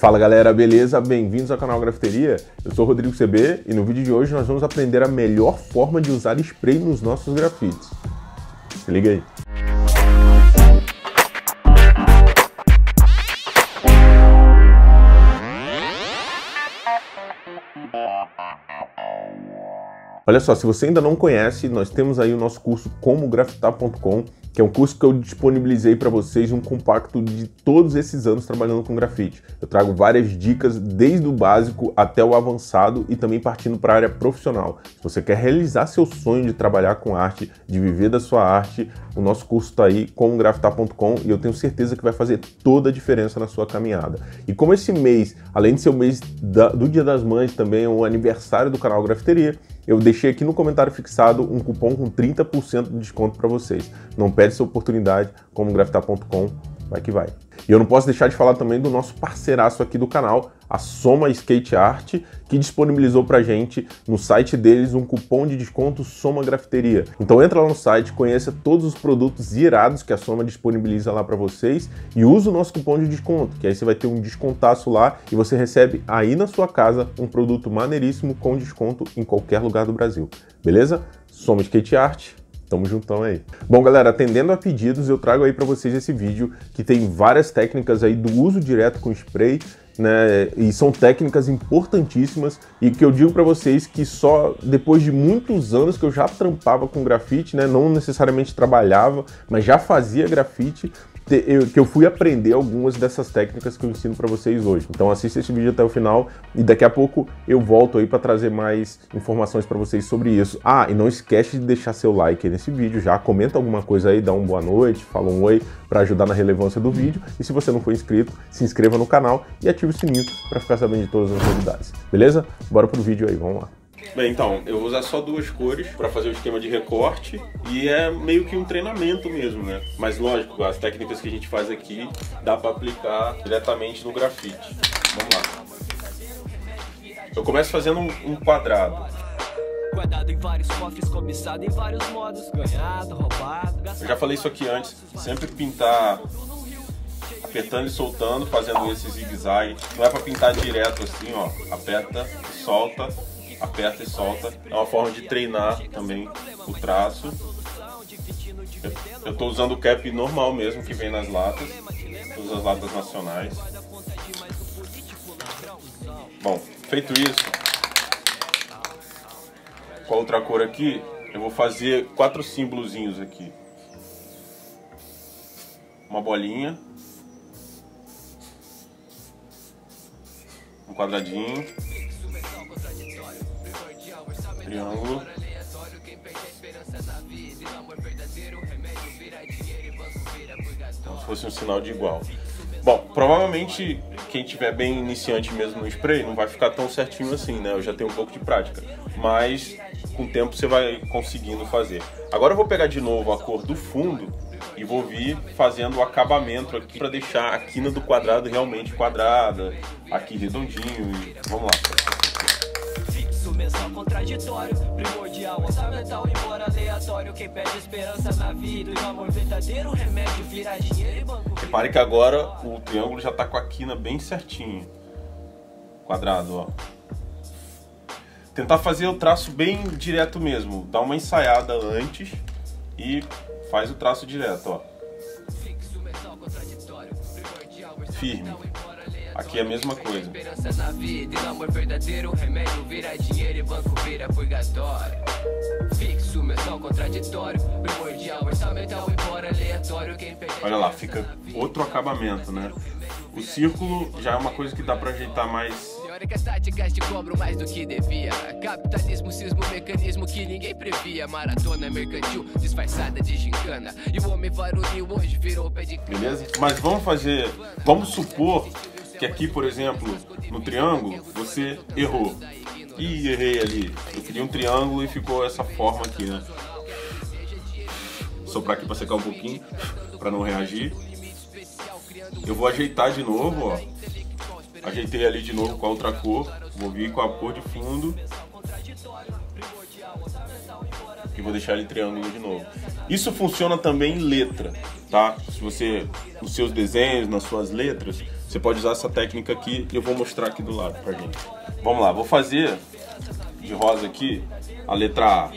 Fala galera, beleza? Bem-vindos ao canal Grafiteria. Eu sou Rodrigo CB e no vídeo de hoje nós vamos aprender a melhor forma de usar spray nos nossos grafites. Se liga aí. Olha só, se você ainda não conhece, nós temos aí o nosso curso como grafitar.com que é um curso que eu disponibilizei para vocês, um compacto de todos esses anos trabalhando com grafite. Eu trago várias dicas, desde o básico até o avançado e também partindo para a área profissional. Se você quer realizar seu sonho de trabalhar com arte, de viver da sua arte, o nosso curso está aí com grafitar.com e eu tenho certeza que vai fazer toda a diferença na sua caminhada. E como esse mês, além de ser o mês da, do Dia das Mães, também é o aniversário do canal Grafiteria, eu deixei aqui no comentário fixado um cupom com 30% de desconto para vocês. Não perde essa oportunidade, como grafitar.com, vai que vai. E eu não posso deixar de falar também do nosso parceiraço aqui do canal, a Soma Skate Art, que disponibilizou pra gente no site deles um cupom de desconto Soma Grafiteria. Então entra lá no site, conheça todos os produtos irados que a Soma disponibiliza lá para vocês e usa o nosso cupom de desconto, que aí você vai ter um descontaço lá e você recebe aí na sua casa um produto maneiríssimo com desconto em qualquer lugar do Brasil. Beleza? Soma Skate Art, Tamo juntão aí. Bom, galera, atendendo a pedidos, eu trago aí para vocês esse vídeo que tem várias técnicas aí do uso direto com spray, né? E são técnicas importantíssimas e que eu digo para vocês que só depois de muitos anos que eu já trampava com grafite, né? Não necessariamente trabalhava, mas já fazia grafite, que eu fui aprender algumas dessas técnicas que eu ensino para vocês hoje. Então assista esse vídeo até o final e daqui a pouco eu volto aí para trazer mais informações para vocês sobre isso. Ah, e não esquece de deixar seu like nesse vídeo já, comenta alguma coisa aí, dá uma boa noite, fala um oi para ajudar na relevância do vídeo. E se você não for inscrito, se inscreva no canal e ative o sininho para ficar sabendo de todas as novidades. Beleza? Bora pro vídeo aí, vamos lá. Bem, então, eu vou usar só duas cores para fazer o esquema de recorte e é meio que um treinamento mesmo, né? Mas lógico, as técnicas que a gente faz aqui dá para aplicar diretamente no grafite. Vamos lá. Eu começo fazendo um quadrado. Guardado em vários cofres, cobiçado em vários modos, ganhado, roubado, gastado. Eu já falei isso aqui antes, sempre pintar apertando e soltando, fazendo esse zigue-zague. Não é para pintar direto assim, ó. Aperta, solta, aperta e solta. É uma forma de treinar também o traço. Eu estou usando o cap normal mesmo que vem nas latas, todas as latas nacionais. Bom, feito isso, com a outra cor aqui, eu vou fazer quatro símbolozinhos aqui. Uma bolinha. Um quadradinho triângulo. Como se fosse um sinal de igual. Bom, provavelmente quem tiver bem iniciante mesmo no spray não vai ficar tão certinho assim, né? Eu já tenho um pouco de prática. Mas com o tempo você vai conseguindo fazer. Agora eu vou pegar de novo a cor do fundo e vou vir fazendo o acabamento aqui para deixar a quina do quadrado realmente quadrada, aqui redondinho e vamos lá contraditório. Primordial, orçamental, embora aleatório. Quem pede esperança na vida e o amor verdadeiro Remédio vira dinheiro e banco. Repare que agora o triângulo já tá com a quina bem certinho. Quadrado, ó. Tentar fazer o traço bem direto mesmo. Dá uma ensaiada antes e faz o traço direto, ó. Firme Aqui é a mesma coisa. Olha lá, fica outro acabamento, né? O círculo já é uma coisa que dá pra ajeitar mais Teóricas táticas te cobro mais do que devia. Capitalismo, cismo, mecanismo que ninguém previa. Maratona mercantil, disfarçada de gincana. E o homem hoje virou pé de Beleza? Mas vamos fazer. Vamos supor que aqui, por exemplo, no triângulo, você errou. Ih, errei ali. Eu queria um triângulo e ficou essa forma aqui, né? Soprar aqui para secar um pouquinho, para não reagir. Eu vou ajeitar de novo, ó. Ajeitei ali de novo com a outra cor. Vou vir com a cor de fundo. E vou deixar ele triângulo de novo. Isso funciona também em letra, tá? Se você, nos seus desenhos, nas suas letras, você pode usar essa técnica aqui e eu vou mostrar aqui do lado pra gente. Vamos lá, vou fazer de rosa aqui a letra A.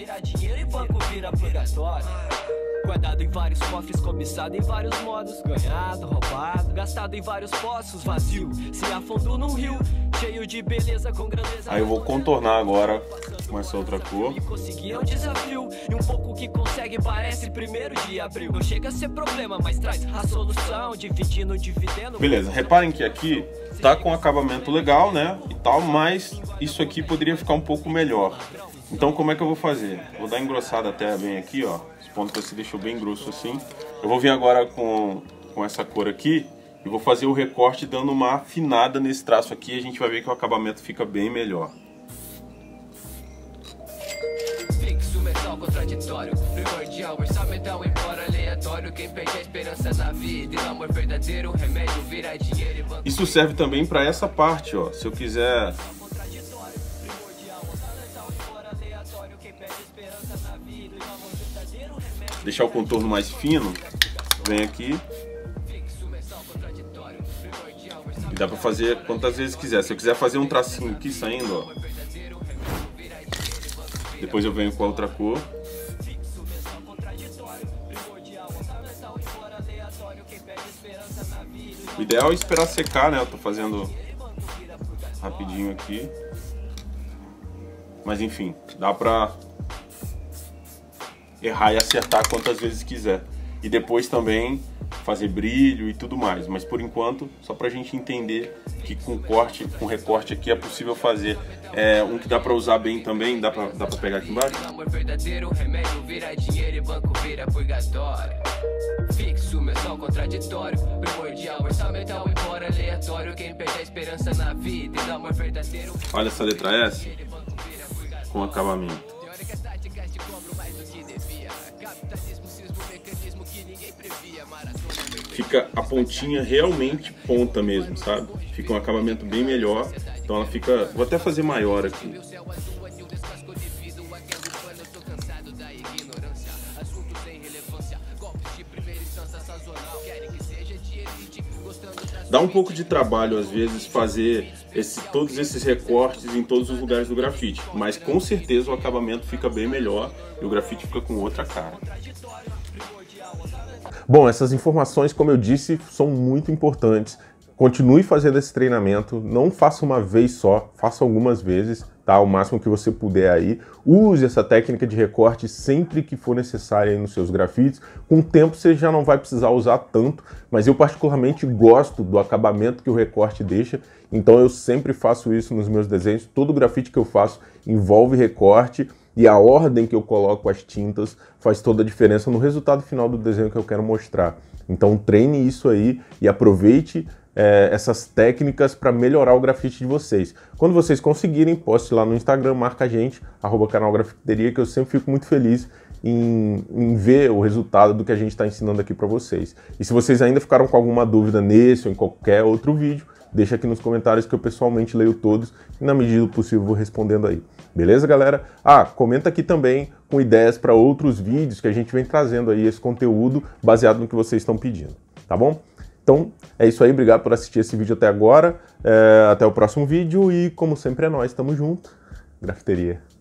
Guardado em vários cofres, cobiçado em vários modos. Ganhado, roubado, gastado em vários poços. Vazio, se afundou num rio Cheio de beleza com grandeza. Aí eu vou contornar agora com essa outra cor. Conseguir é um desafio E um pouco que consegue parece primeiro de abril. Não chega a ser problema, mas traz a solução Dividindo, dividendo. Beleza, reparem que aqui tá com acabamento legal, né? E tal, mas isso aqui poderia ficar um pouco melhor então como é que eu vou fazer? Vou dar engrossada até bem aqui, ó. Esse ponto que você deixou bem grosso assim. Eu vou vir agora com, com essa cor aqui e vou fazer o recorte dando uma afinada nesse traço aqui. A gente vai ver que o acabamento fica bem melhor. Fixo, contraditório, primordial, orçamental, embora aleatório. Quem perde a esperança na vida e amor verdadeiro, remédio vira dinheiro Isso serve também para essa parte, ó. Se eu quiser deixar o contorno mais fino, vem aqui. E dá pra fazer quantas vezes quiser. Se eu quiser fazer um tracinho aqui saindo, ó. Depois eu venho com a outra cor. O ideal é esperar secar, né? Eu tô fazendo rapidinho aqui. Mas enfim, dá pra errar e acertar quantas vezes quiser. E depois também fazer brilho e tudo mais. Mas por enquanto, só pra gente entender que com corte, com recorte aqui é possível fazer é, um que dá pra usar bem também, dá pra, dá pra pegar aqui embaixo? Amor verdadeiro, remédio vira dinheiro e banco vira purgatório. Fixo, meu contraditório, primordial, orçamental, aleatório. Quem perde a esperança na vida e amor verdadeiro. Olha essa letra S com acabamento. Fica a pontinha realmente ponta mesmo, sabe? Fica um acabamento bem melhor. Então ela fica. Vou até fazer maior aqui. Dá um pouco de trabalho às vezes fazer esse, todos esses recortes em todos os lugares do grafite, mas com certeza o acabamento fica bem melhor e o grafite fica com outra cara. Bom, essas informações, como eu disse, são muito importantes. Continue fazendo esse treinamento, não faça uma vez só, faça algumas vezes, tá? O máximo que você puder aí. Use essa técnica de recorte sempre que for necessária nos seus grafites. Com o tempo você já não vai precisar usar tanto, mas eu particularmente gosto do acabamento que o recorte deixa, então eu sempre faço isso nos meus desenhos. Todo grafite que eu faço envolve recorte e a ordem que eu coloco as tintas faz toda a diferença no resultado final do desenho que eu quero mostrar. Então treine isso aí e aproveite é, essas técnicas para melhorar o grafite de vocês. Quando vocês conseguirem, poste lá no Instagram, marca a gente, arroba canal Grafiteria, que eu sempre fico muito feliz em, em ver o resultado do que a gente está ensinando aqui para vocês. E se vocês ainda ficaram com alguma dúvida nesse ou em qualquer outro vídeo, deixa aqui nos comentários que eu pessoalmente leio todos e na medida do possível vou respondendo aí. Beleza, galera? Ah, comenta aqui também com ideias para outros vídeos que a gente vem trazendo aí esse conteúdo baseado no que vocês estão pedindo, tá bom? Então, é isso aí, obrigado por assistir esse vídeo até agora. É, até o próximo vídeo e, como sempre, é nós, tamo junto. Grafiteria.